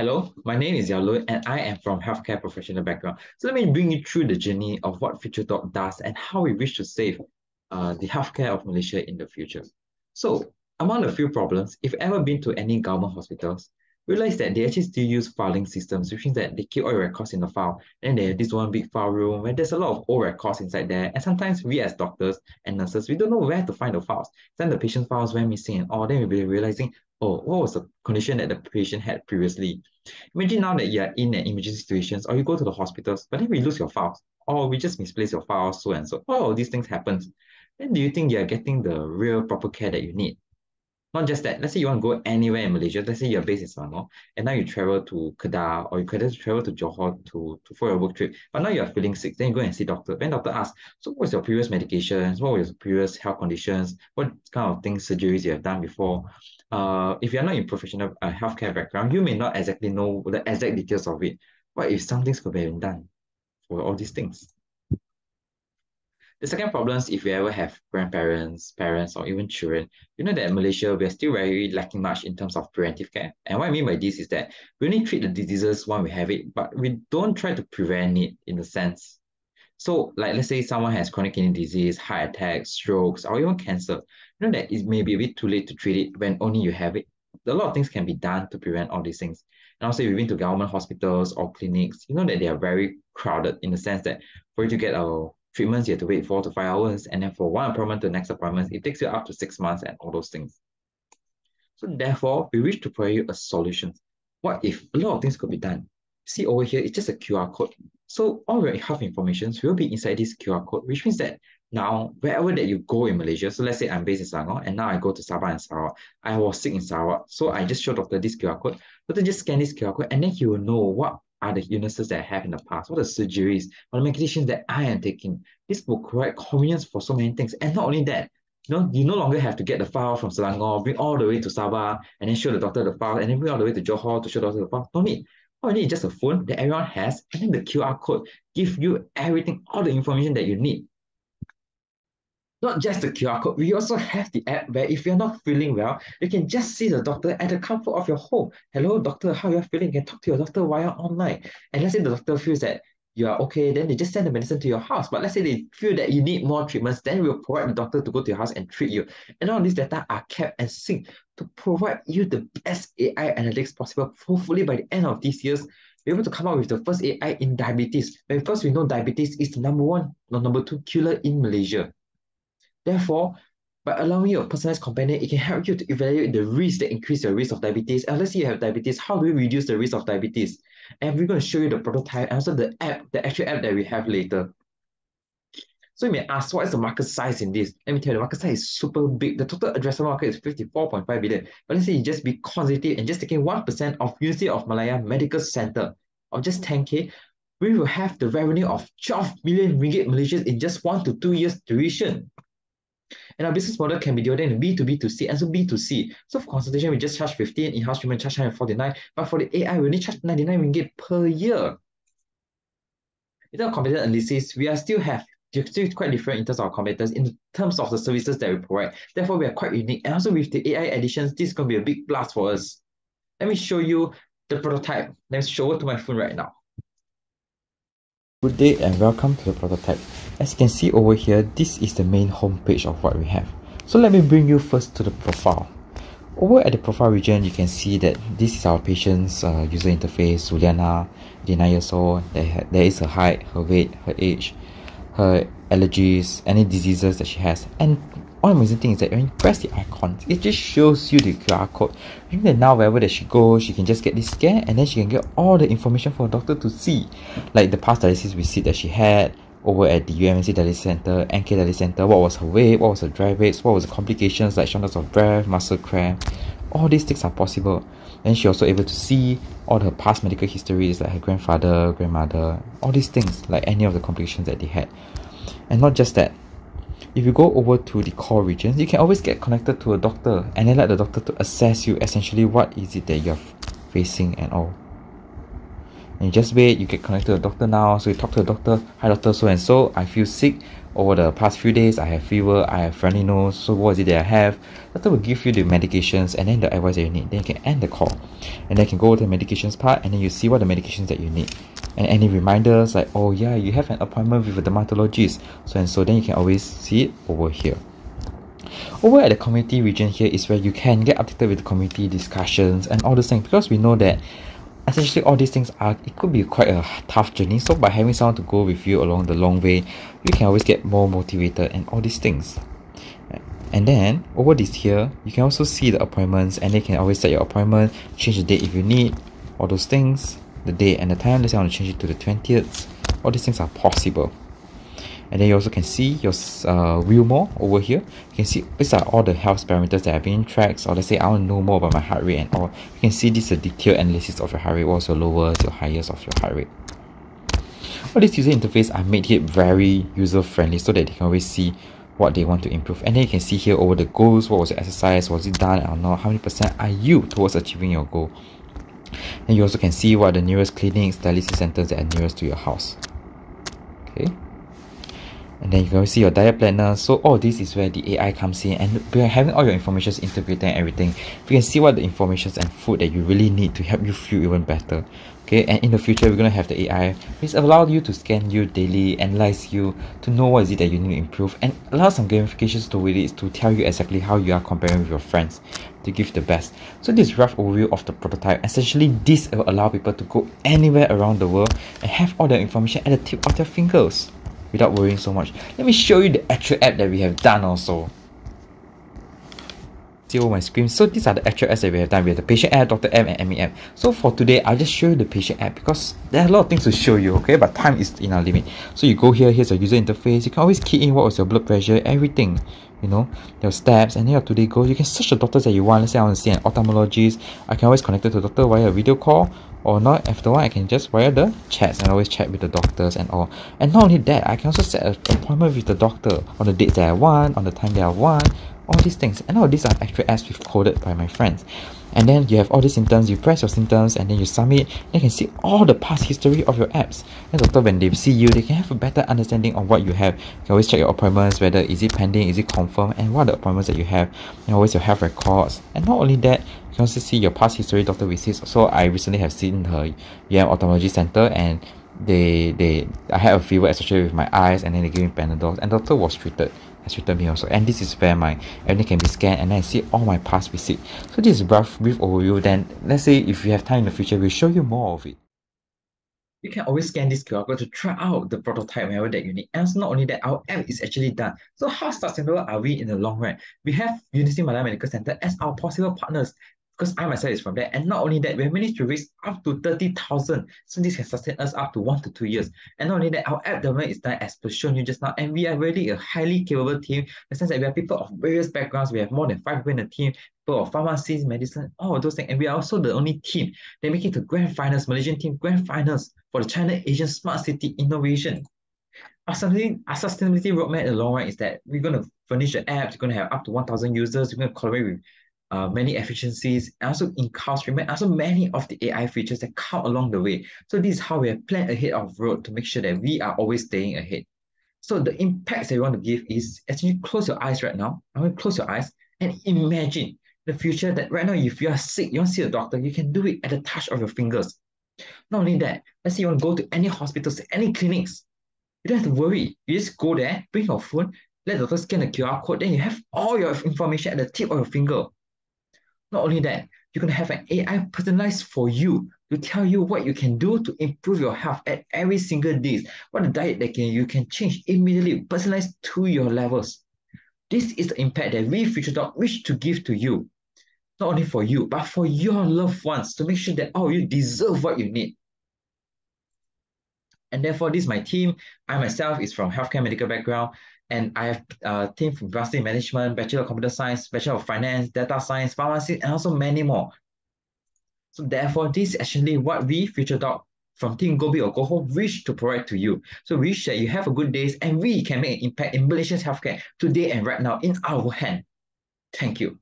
Hello, my name is Yau Lun and I am from healthcare professional background. So let me bring you through the journey of what FutureDoc does and how we wish to save uh, the healthcare of Malaysia in the future. So among the few problems, if ever been to any government hospitals, realize that they actually still use filing systems, which means that they keep all your records in the file. And they have this one big file room where there's a lot of old records inside there. And sometimes we as doctors and nurses, we don't know where to find the files. Then the patient files went missing and all, then we'll be realizing, oh, what was the condition that the patient had previously? Imagine now that you're in an emergency situations or you go to the hospitals, but then we lose your files or we just misplace your files, so and so. All of these things happen. Then do you think you're getting the real proper care that you need? Not just that, let's say you want to go anywhere in Malaysia, let's say you're based in Selangor, and now you travel to Kedah or you could travel to Johor to, to for your work trip, but now you're feeling sick, then you go and see doctor. Then doctor asks, so what's your previous medications? What were your previous health conditions? What kind of things, surgeries you have done before? Uh, if you're not in professional uh, healthcare background, you may not exactly know the exact details of it. What if something's could be done for all these things? The second problem is if you ever have grandparents, parents, or even children, you know that in Malaysia, we're still very lacking much in terms of preventive care. And what I mean by this is that we only treat the diseases when we have it, but we don't try to prevent it in a sense. So, like let's say someone has chronic kidney disease, heart attacks, strokes, or even cancer. You know that it may be a bit too late to treat it when only you have it. A lot of things can be done to prevent all these things. And also, if you've been to government hospitals or clinics, you know that they are very crowded in the sense that for you to get a treatments, you have to wait four to five hours. And then for one appointment to the next appointment, it takes you up to six months and all those things. So therefore, we wish to provide you a solution. What if a lot of things could be done? See over here, it's just a QR code. So all your health information will be inside this QR code, which means that now wherever that you go in Malaysia, so let's say I'm based in Selangor and now I go to Sabah and Sarawak. I was sick in Sarawak, so I just show doctor this QR code. Doctor just scan this QR code and then he will know what are the illnesses that I have in the past, what are the surgeries, what are the medications that I am taking. This will provide convenience for so many things. And not only that, you know, you no longer have to get the file from Selangor, bring all the way to Sabah, and then show the doctor the file, and then bring all the way to Johor to show the doctor the file. No need. All you need is just a phone that everyone has, and then the QR code give you everything, all the information that you need not just the QR code, we also have the app where if you're not feeling well, you can just see the doctor at the comfort of your home. Hello, doctor, how are you feeling? You can talk to your doctor via online. And let's say the doctor feels that you are okay, then they just send the medicine to your house. But let's say they feel that you need more treatments, then we'll provide the doctor to go to your house and treat you. And all these data are kept and synced to provide you the best AI analytics possible. Hopefully, by the end of this years, we're able to come up with the first AI in diabetes. First we know diabetes is the number one or number two killer in Malaysia. Therefore, by allowing you a personalized companion, it can help you to evaluate the risk that increase your risk of diabetes. And let's say you have diabetes, how do we reduce the risk of diabetes? And we're going to show you the prototype and also the app, the actual app that we have later. So you may ask, what is the market size in this? Let me tell you, the market size is super big. The total addressable market is 54.5 billion. But let's say you just be conservative and just taking 1% of University of Malaya Medical Center of just 10K, we will have the revenue of 12 million ringgit Malaysians in just one to two years duration. And our business model can be divided into B2B2C and so B2C. So for consultation, we just charge 15, in-house treatment charge 149, but for the AI, we only charge 99 ringgit per year. In of competitor analysis, we are still have still quite different in terms of our competitors in terms of the services that we provide. Therefore, we are quite unique. And also with the AI additions, this is going to be a big plus for us. Let me show you the prototype. Let me show it to my phone right now. Good day and welcome to the prototype. As you can see over here, this is the main homepage of what we have. So let me bring you first to the profile. Over at the profile region, you can see that this is our patient's uh, user interface, Juliana, 89 years old. There, there is her height, her weight, her age, her allergies, any diseases that she has. And one amazing thing is that when you press the icon, it just shows you the QR code. That now wherever that she goes, she can just get this scan and then she can get all the information for a doctor to see. Like the past dialysis receipt that she had over at the UMC Dialysis Center, NK Dialysis Center, what was her weight, what was her dry weights, what was the complications like shortness of breath, muscle cramp. All these things are possible. And she also able to see all her past medical histories like her grandfather, grandmother, all these things, like any of the complications that they had. And not just that, if you go over to the core regions, you can always get connected to a doctor and then let the doctor to assess you essentially what is it that you're facing and all. And you just wait, you get connected to a doctor now. So you talk to the doctor, hi doctor, so and so, I feel sick over the past few days. I have fever, I have runny nose. So what is it that I have? Doctor will give you the medications and then the advice that you need. Then you can end the call. And then you can go to the medications part and then you see what the medications that you need. And any reminders like, oh yeah, you have an appointment with a dermatologist. So and so then you can always see it over here. Over at the community region here is where you can get updated with the community discussions and all those things because we know that essentially all these things are it could be quite a tough journey so by having someone to go with you along the long way you can always get more motivated and all these things and then over this here you can also see the appointments and they can always set your appointment change the date if you need all those things the date and the time. Let's say I want to change it to the 20th all these things are possible. And then you also can see your uh, wheel more over here. You can see these are all the health parameters that have been tracked. Or let's say I want to know more about my heart rate and all. You can see this is a detailed analysis of your heart rate. What's your lowest your highest of your heart rate? All this user interface I made it very user friendly so that they can always see what they want to improve. And then you can see here over the goals what was the exercise was it done or not? How many percent are you towards achieving your goal and you also can see what the nearest clinics dialysis centers that are nearest to your house then you can see your diet planner. So all this is where the AI comes in. And by having all your information integrated and everything. You can see what the information and food that you really need to help you feel even better. Okay? And in the future we're to have the AI which allow you to scan you daily analyze you to know what is it that you need to improve. And allow some gamifications to it to tell you exactly how you are comparing with your friends to give the best. So this rough overview of the prototype. Essentially this will allow people to go anywhere around the world and have all the information at the tip of their fingers without worrying so much. Let me show you the actual app that we have done also. See over my screen. So these are the actual apps that we have done. We have the patient app, doctor app, and ME app. So for today, I'll just show you the patient app because there are a lot of things to show you, okay? But time is in our limit. So you go here, here's your user interface. You can always key in what was your blood pressure, everything. You know, your steps, and then your today goals. You can search the doctors that you want. Let's say I want to see an ophthalmologist. I can always connect it to the doctor via a video call or not after one I can just wire the chats and always chat with the doctors and all and not only that I can also set an appointment with the doctor on the dates that I want on the time that I want all these things and all these are actual apps we've coded by my friends and then you have all these symptoms you press your symptoms and then you submit they can see all the past history of your apps. And doctor when they see you they can have a better understanding of what you have. You can always check your appointments whether is it pending is it confirmed and what are the appointments that you have. And always your health records. And not only that you can also see your past history doctor visits. So i recently have seen the UM ophthalmology center and they they i had a fever especially with my eyes and then they gave me panadol. And doctor was treated has treated me also and this is where my everything can be scanned and then I see all my past visits so this is rough brief overview then let's say if you have time in the future we'll show you more of it you can always scan this QR code to try out the prototype whenever that you need. And not only that, our app is actually done. So how sustainable are we in the long run? We have University Malaya Medical Center as our possible partners because I myself is from there. And not only that, we have managed to raise up to 30,000. So this can sustain us up to one to two years. And not only that, our app development is done as per shown you just now. And we are really a highly capable team in the sense that we have people of various backgrounds. We have more than five people in the team, people of pharmacies, medicine, all of those things. And we are also the only team that make it to grand finals, Malaysian team grand finals for the China ASEAN Smart City Innovation. Our sustainability, our sustainability roadmap in the long run is that we're going to furnish the apps, we're going to have up to 1,000 users, we're going to collaborate with uh, many efficiencies, and also in-house also many of the AI features that come along the way. So this is how we have planned ahead of road to make sure that we are always staying ahead. So the impacts that we want to give is as you close your eyes right now. I want to close your eyes and imagine the future that right now, if you are sick, you want to see a doctor, you can do it at the touch of your fingers. Not only that, let's say you want to go to any hospitals, any clinics, you don't have to worry. You just go there, bring your phone, let the doctor scan the QR code, then you have all your information at the tip of your finger. Not only that, you can have an AI personalized for you to tell you what you can do to improve your health at every single day. What the diet that can you can change immediately, personalized to your levels. This is the impact that we Future Doc wish to give to you. Not only for you, but for your loved ones to make sure that oh, you deserve what you need. And therefore, this is my team. I myself is from healthcare medical background. And I have a team from Varsity Management, Bachelor of Computer Science, Bachelor of Finance, Data Science, Pharmacy, and also many more. So therefore, this is actually what we, Future Doc, from Team Go Big or Go Home, wish to provide to you. So we wish that you have a good days and we can make an impact in Malaysia's healthcare today and right now in our hand. Thank you.